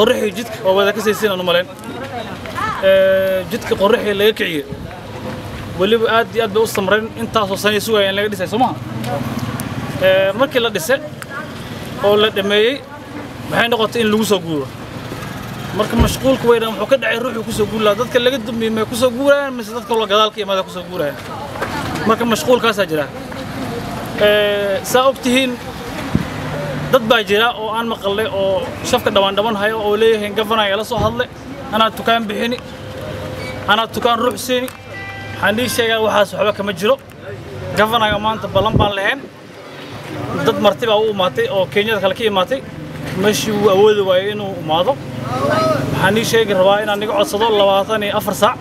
qorraxii jidka oo wada ka saysiin aan u malayn jidka qorraxii laga kiciye weliba aad iyo aad bay u samreen intaasoo sanay sugayaan laga dhisay soo maha? Markii la dhise oo la dhameeyey maxay noqotay in lagu soo guuro? Marka mashquulka weyna wuxuu ka dhacay ruuxuu ku soo guuri lahaa dadka laga dumiyey may ku soo guurayaan mise dadka la gadaalka imaada ku soo guurayaan? Marka mashquulkaasaa jira. Saa og tihiin dad baa jira oo aan maqalay oo shafka dhawaan dhaban hayo oo leeyahay gafanaga la soo hadle anaa tukaan bixini anaa tukaan ruux siini. Waxaan ii sheegaa waxaas waxba kama jiro. Gafanaga maanta ballan baan lahayn. Dad marti baa u imaatay oo kenyada kale ka imaatay. Meeshii uu awoodi waayey inuu imaado. Waxaan ii sheegi rabaa inaan iga codsado labaatan iyo afar saac.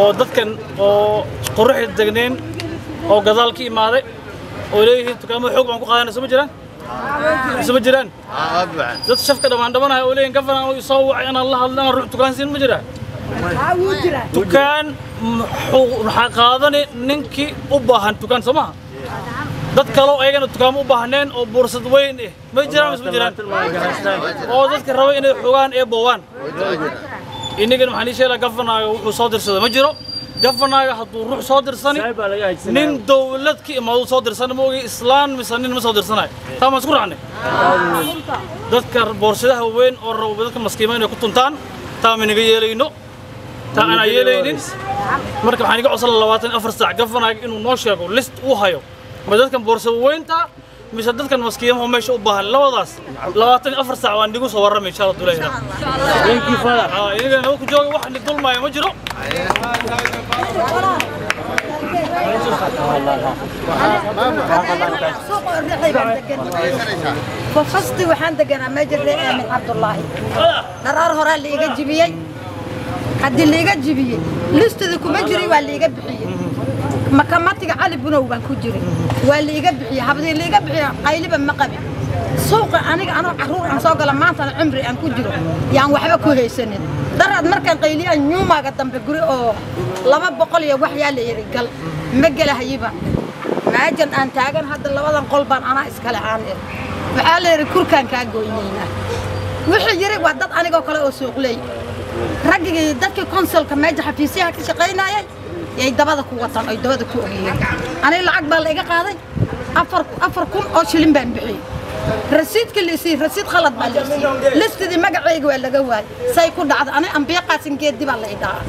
Oo dadkan oo qorraxda degneen oo gadaal ka imaaday oo leeyihiin dukaamada xoog baan ku qaadanay soo ma jiraan soo ma jiraan dad shafka dhammaan dhamanaya oo leeyihiin gafana uu soo wacay inaan la hadlo inaan ruux dukaan siin ma jiraan dukaan muxuu- waxaa qaadani ninkii u baahan dukaan soo maha dad kaloo ayagana dukaamo u baahneen oo boorsad weyn eh. Ma jiraan mise ma jiraan oo dadka raba inay xogaan ee boowaan. Inagana waxaan ii sheegaa gafanaaga wuxuu soo dirsada ma jiro gafanaaga hadduu ruux soo dirsani nin dowlad ka imaadu soo dirsana ma ogi islaan mise nin ma soo dirsanayo taa maan isku raacnay dadka boorsadaha weyn oo raba dadka maskiima inay ku tuntaan taa ma inaga yeelayno taa aanaa yeelaynin marka waxaan iga codsan labaatan iyo afar saac gafanaaga inuu noo sheego list uu hayo ma dadkan boorsada weynta مسددكن مسكين هم مش أبها لواضاس لواتني أفر سعوان ديكو صور رمي إن شاء الله دولا إن شاء الله إن شاء الله جوا واحد لدول ما يمجرو بفصتي وحندق أنا مجر من عبد الله نرار هرا اللي يجيبيه حد اللي يجيبيه لست ذكو مجري واللي يجيبيه makamatiga cali bunow baan ku jiray. Waa liiga bixiyey habdii liiga bixiyo qayliba ma qabin. Suuqa aniga anoo carruur aan soo gala maantana cumri aan ku jiro. Yaan waxba ku haysanin. Daraad markaan qayliyaan nyuumaaga dambe guri oo laba boqol iyo wax yaa la yidhi gal. Ma gelahayiba maajan aan taagan hadda labadan qol baan anaa iskale aan iri waxaa la yidhi kurkaan kaa goynaynaa wuxuu yidhi waa dad anigoo kale oo suuqley raggigii dadkii konsolka meeja xafiisyaha ka shaqaynayay yay dabada ku wataan oy dabada ku ogyihiin aniga lacag baa la iga qaaday afar afar kun oo shilin baan bixiyey rasiidka liisii rasiid khalad baa liisii listidii magacayga waa laga waayay say ku dhacda aniga ambiya qaasin geeddi baa la i dhahaa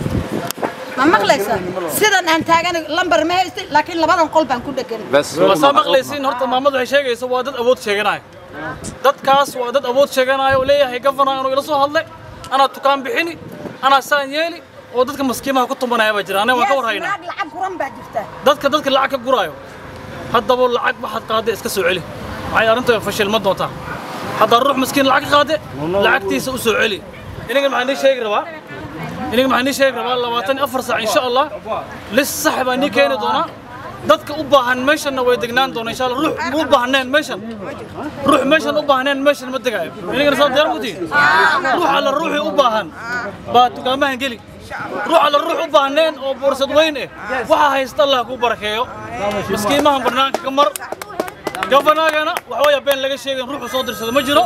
ma maqlaysaa sidan aan taagan lambar ma haystay laakiin labadan qol baan ku dhegan waa saa maqlaysiin horta maamadu waxay sheegaysa waa dad awood sheeganaya dadkaas waa dad awood sheeganaya oo leeyahay gafana inuu ila soo hadlay anaa dukaan bixini anaa saan yeeli ودك مسكين ما كنت منا يا بجرا أنا ما كبر هينا لعب قرن بعد جفته دتك دتك لعك قرايو هذا بقول لعك بحد قاضي اسكسو علي عيا أنت فشل ما دوتا هذا الروح مسكين لعك قاضي لعك تيس اسكسو علي إنك ما عندي شيء ربا إنك ما عندي شيء ربا الله واتني أفرصة إن شاء الله لسه حبا نيكين دونا دتك أبا هن ميشن نوي دجنان دونا إن شاء الله روح أبا هن ميشن روح ميشن أبا هن ميشن مدة قايم إنك نصاب ديار مدي روح على الروح أبا هن بعد تقام هنجلي ruux alla ruux u baahneen oo boorsad weyn eh waxaa haysta allah kuu barakeeyo miskiimahan barnaanka ka mar gafanaagana waxawaya been laga sheegin ruuxu soo dirsada ma jiro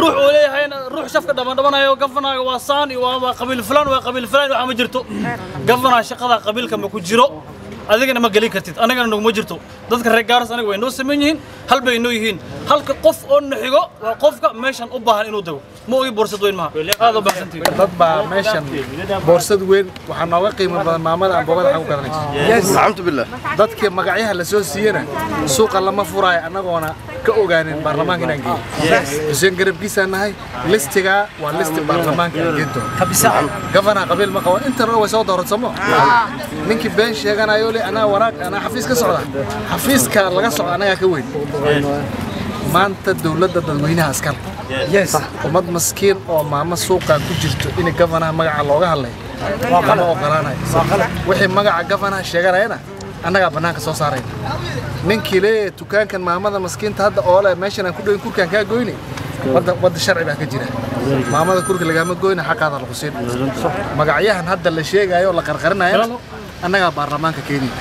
ruux uu leeyahayna ruux shafka dhabandhabanayo gafanaaga waa saan iyo waa waa qabiil fulaan waa qabiil fulaan waxa ma jirto gafanaa shaqada qabiilka ma ku jiro adigana ma gelin kartid anagana naguma jirto dadka reer gaaras aniga way noo sameyn yihiin hal bay noo yihiin halka qof oo naxigo waa qofka meeshan u baahan inuu dego ma ogi boorsad weyn maha aad u baaxsantihin dad baa meeshan boorsad weyn waxaa nooga qiimo badan maamada aan boogada xag u gadanayso الحمد لله dadkii magacyaha la soo siiyena suuqa lama furaayo annagoona ka ogaanin baarlamaanka inaan geeyo xuseen garabkiisaan nahay listigaa waa listi baarlamaanka aan geen doono gafana qabiil ma qabo intana way soo dooradsamo ninkii been sheeganayo le anaa waraaq anaa xafiis ka socda maanta dowladda dadweynaha askar ummad maskiin oo maamo suuqaa ku jirto in gafanaha magaca looga hadlay. Lama ogolaanayo wixii magaca gafanaha sheeganayana annagaa bannaanka soo saarayna ninkii leeyahay dukaankan maamada maskiinta hadda oo leh meeshan aan ku dhowin kurkaan kaa goyne wadda wadda sharci baa ka jira. Maamada kurka lagaama goyna xaqaada lagu siin. Magacyahan hadda la sheegayo oo la qarqarinayana annagaa baarlamaanka keenaya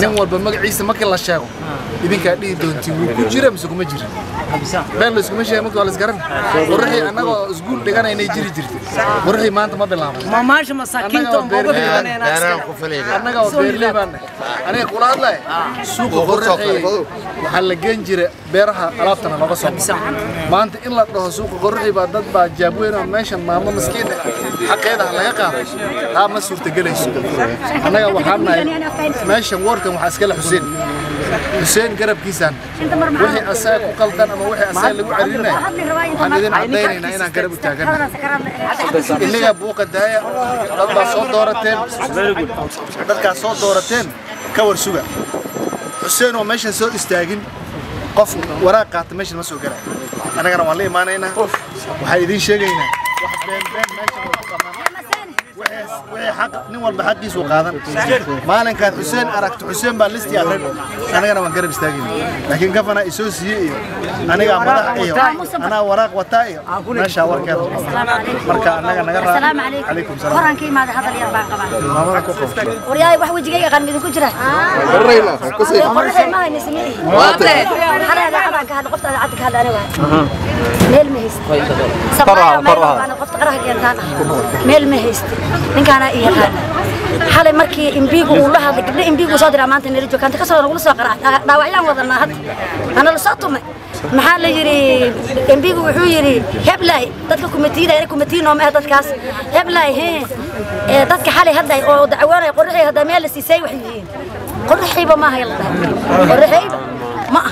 nin walba magaciisa markii la sheego idinkaa dhihi doontiin wuu ku jira mise kuma jirin? Been la iskuma sheegay marka waa la isgaran qorraxii annagoo isguul dhiganaynay jiri jirtay. Qorraxii maanta ma uga beerley- baan nahay aniga kula hadlaya suuqa qorraxii waxaa la geen jira beeraha alaabtana looga soo maanta in la dhaho suuqa qorraxii baa dad baa jaabweyn oo meeshan maamo maskiin حقيقة الله يقهر ها ما صورت جلي أنا يا وحنا. ماشي وركه وحاسكل حسين. حسين قرب كيسان. وحي أساك وقلت أنا ما وحي أساك. اللي قعدنا أنا دين عدينا هنا هنا قرب تاكل اللي ابو قدايه طلب صوت دورتين. دلك صوت دورتين. كور سوق حسين وماشي سو استاجن. قف وراقه ماشي ما سوق أنا قرب والله ما أنا هنا. وحيدين شيء هنا واحد بين بين ماشي. Wixii xaq nin walba xaqiisu qaadan maalinkaad xuseen aragto xuseen baa listi akrin anagana waan garab istaagayna laakiin gafana isoo siiye iyo anigaa madax iyo anaa waraaq wataa iyo meeshaa warkeeda marka annaga naga raa السلام عليكم calaykum salaam قران كيما هذا اللي يربان قبا maamada ku qof ورياي wax wajigayga qan midin ku jira qorraxay ma hayna sameeyay hada hada cadan ka hada qofta hada ka hada aniga meel ma hayst sabaa ma ana qofta qaraha keentaan meel ma hayst ninkaana iyo yaqaan xalay markii imbigu uu la hadlay gabdha imbigu soo diraa maanta nala jooganta ka soo nagu soo qaraa dhaawacyaan wadanaa hadda. Ana la soo tumay. Maxaa la yiri embigu wuxuu yiri heblay dadka kumatiida ina kumatiino ma dadkaas. Heblay he dadka xalay hadda oo dacwoonay qorraxay hadda meel la siisay wax yihiin. Qorraxayba ma hayla qorraxayba ma ما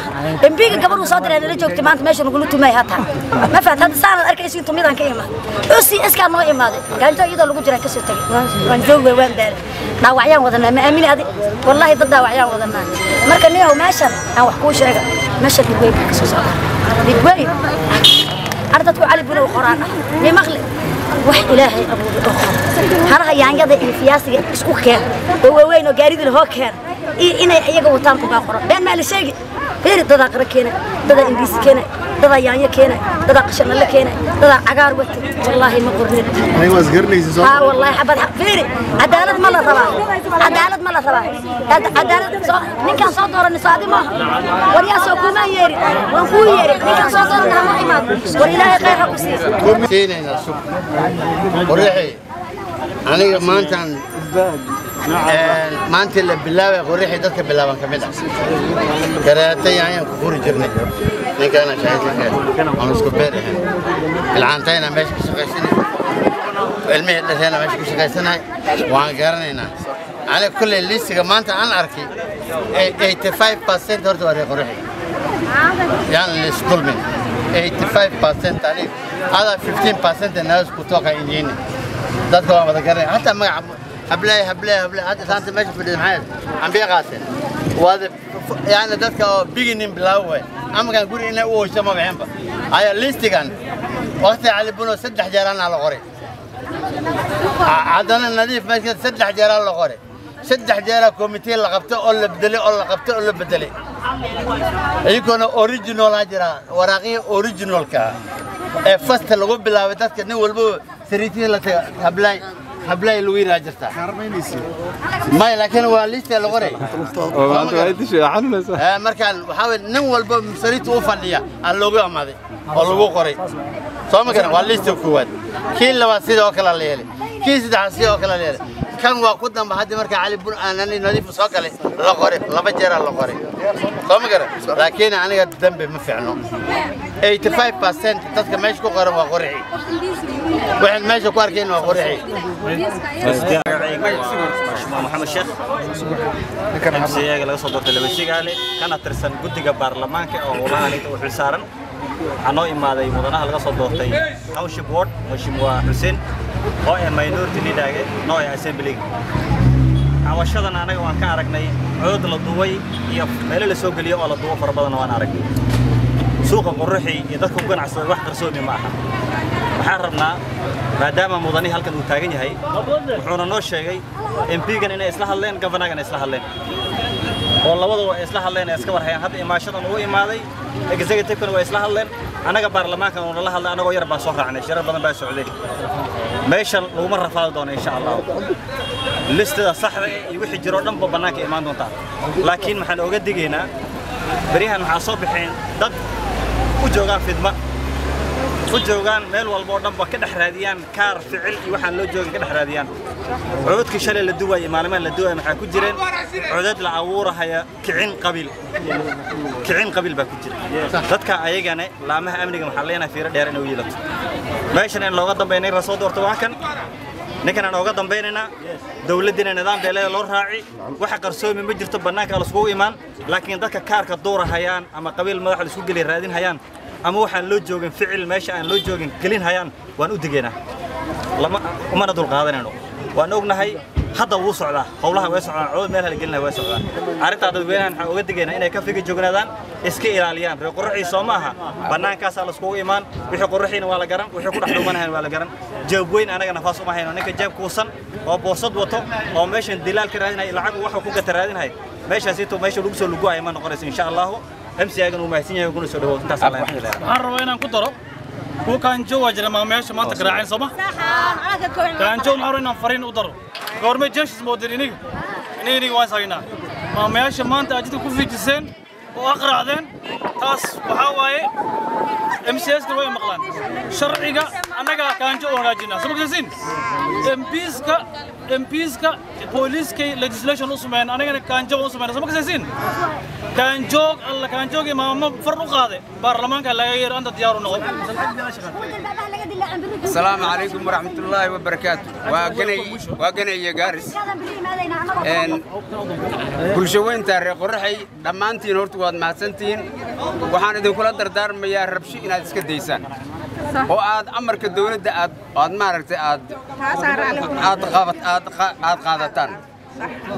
بيجي قبله صادر أنا ليش وقتي ما أنت ماشي نقوله تماي هاتها. ما فات هذا سان الأرك يسوي تمي ذاك إيمان أسي أسك أنا إيمان قال جاي يدلو جرا كسر تري ونجوب وين ده ما وعيان وضنا ما أمين هذه. والله ضد وعيان وضنا ما كنيه وماشى أو حكوش رجع. ماشى في وين كسر صار في وين أرد أتوقع على بنا وخرانا لي مغلق وح إلهي أبو الأخر هرها يعني هذا الفياس إسكو كان وهو وينو قاريد الهو كان iyo inay iyaga wataan kugaa qoran been maa la sheegi. Beeri dadaa qara keenay dadaa ingiriisi keenay dadaa yaanyo keenay dadaa qashanalle keenay dadaa cagaar wata wallaahi ma qornin. Haa wallaahi xabad fiiri cadaalad ma la rabaa. Cadaalad ma la rabaa. Cadaalad ninkaan soo doorani saadi maaha. War yaa soo kuumaan yeeri. Waan kuu yeeri. Ninkaan soo dooran hama imaad war ilaahay khayr ha ku siiyo aniga maantaan مانتي اللي بلاوي غريحي دكا بلاوي كاملة كراتي يعني كفوري جرني نيكا أنا شايف لك أنا سكوبير يعني العانتين أنا ماشي بشي غايسين المية اللي أنا ماشي بشي غايسين وان قرنينا على كل اللي سيقى مانتا عن عركي 85% دورت وريق غريحي يعني اللي سكولمي 85% تاريخ هذا 15% الناس كتوقع انجيني دكا ما بدكرني حتى ما عمو هبلاي هبلاي هبلاي هذا سانت ماشي في المحل عم بيع غاسل. وهذا يعني ذاتك بيجنين بالهوى أما كان يقول إنه هو شو ما بيحبه. هاي الليست كان. وقت على بنو سد حجران على غوري عدنا النظيف ماشي سد حجران على غوري سد حجارة كوميتي اللي قبته أول بدلي أول قبته أول بدلي. يكون أوريجينال أجرا ورقي أوريجينال كا. فاست الغب لا بتاسك نقول بو سريتي لا تبلاي hablaay yiraa jirta may laakiin waa liista la qoray Ee, markaan waxaa weye nin walba sariita u fadhiya aan loogu amaaday oo lagu qoray. Soo ma garan waa liista koowaad. Kii labaad sidoo kale la yeelay kii saddexaad sidoo kale la yeelay kan waa ku damba hadda marka cali bun aanani nadiifu soo galay la qori laba jeeraa la qori. Soo ma gara? Laakiin aniga dambe ma fiicno. 85% dadka meesha ku qoran waa qurixi. Waxaan meesha ku arkayn waa qurixi. Maxamed sheekh emsiyaga laga soo doortay laba shigaale kana tirsan guddiga baarlamaanka oo howlaha ninka u xilsaaran waxaa noo imaaday mudanaha laga soo doortay township ward mashimua xuseen oo ah minority leaderge noo ah assemblyga cawashadan anaga waan ka aragnay cood la duway iyo meelo la soo geliyo oo la duwo fara badan waan aragnay suuqa quruxi iyo dadka ku ganacsada wax qarsoomi ma aha waxaan rabnaa maadaama mudani halkan uu taagan yahay wuxuuna noo sheegay MP-gan inay isla hadleen gavanagan isla hadleen. Oo labaduba ay isla hadleen ay iska warhayaan hadda imaashadan uu imaaday executive-kan waa isla hadleen annaga baarlamaankan uu nala hadlay annagoo yar baa soo raacnay shirar badan baa socday. Meeshan laguma rafaadi doono insha allah listada saxda eh iyo wixii jiroo dhanba bannaanka imaan doontaa. Laakiin waxaan oga digaynaa beryahan waxaa soo baxeen dad u joogaan fidma u joogaan meel walba oo dhanba ka dhex raadiyaan kaar ficil iyo waxaan loo joogin ka dhex raadiyaan. Codadkii shalay la duwaayey maalmahan la duwaayey maxaa ku jireen? Codad la abuurahaya kicin qabiil. Kicin qabiil baa ku jira. Dadka ayagana laamaha amniga waxaa leenahay fiiro dheer inay u yeelato. Meeshan in looga dambeynay la soo doorto waa kan? Ninkan aan ooga dambaynaynaa dowladdiina nidaam beeleeda loo raaci. Waxa qarsoomi ma jirto bannaanka laiskugu imaan. Laakiin dadka kaarka duura hayaan ama qabiil madaxa la isku geliya raadin hayaan joogin ficil meesha aan loo joogin gelin hayaan waan u digaynaa lama umana dulqaadanayno waan ognahay hadda wuu socdaa howlaha way socdaan codod meel hala gelinahay way socdaan arrintaa dadweynahan waxaan uga digaynaa inay ka figa joognaadaan iska ilaaliyaan reer qorraxii soo maaha bannaankaasaa laiskugu imaan wixii qorraxiina waa la garan wixii ku dhex dhumanahayn waa la garan jeeb weyn anaga nafaas uma hayno ninka jeeb kuusan oo boosad wato oo meeshan dilaal ka raadinaya lacag waxuu ku gata raadinhay meeshaasito meesha lagu soo luguaya ma noqonayso insha allahu mcaagan uu mahadsan yahay kuna soo dhawow intaas alla waxaan rabaa inaan ku daro kuwa kaanjo waa jira maamayaasha maanta garaaceen sooma kaanjo maxaa rabaa inaan fariin u daro goormay jeeshis moodeen iniga iniga iniga waan saginaa maamayaasha maanta aad jidka ku fiijiseen taas waxaa waaye MCS-ka way maqlaan sharciga annaga kaanjo u hagaajinaa soo magsasiin MPs-ka MPs-ka booliiskay legislation u sameeyeen anagana kaanjo u sameeyeen soo magsasiin kaanjoog alla kaanjoogii maamo far u qaade baarlamaanka laga yeero anta diyaar u noqo السلام عليكم ورحمة الله وبركاته. وقني وقني جارس إن كل شوين تاريخ؟ قرحي لما أنتي نورت واد مع سنتين وحنا إذا كل دردار ما يهرب شيء إن هذا ديسان. وعاد أمرك الدولة ده عاد عاد ما رحت عاد عاد قابت عاد عاد قادتان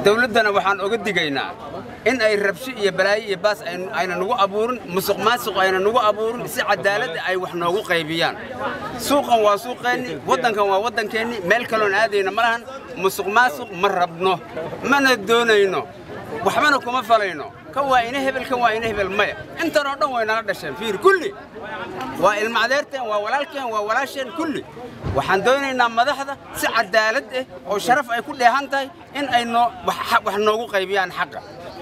dowladdana waxaan oga digaynaa in ay rabsho iyo balaayo iyo baas ayna nagu abuurin musuq maasuq ayna nagu abuurin si cadaaladda ay wax noogu qaybiyaan. Suuqan waa suuqeenni waddankan waa waddankeenni meel kaloon aadayna ma lahan musuq maasuq ma rabno mana doonayno waxbana kuma falayno. Kan waa ina hebel kan waa ina hebel maya. Intan oo dhan way nala dhasheen fiir kulli. Waa ilma adeerteen waa walaalkeen waa walaasheen kulli. Waxaan doonaynaa madaxda si cadaalad ah oo sharaf ay ku dheehan tahay in ay wax noogu qaybiyaan xaqa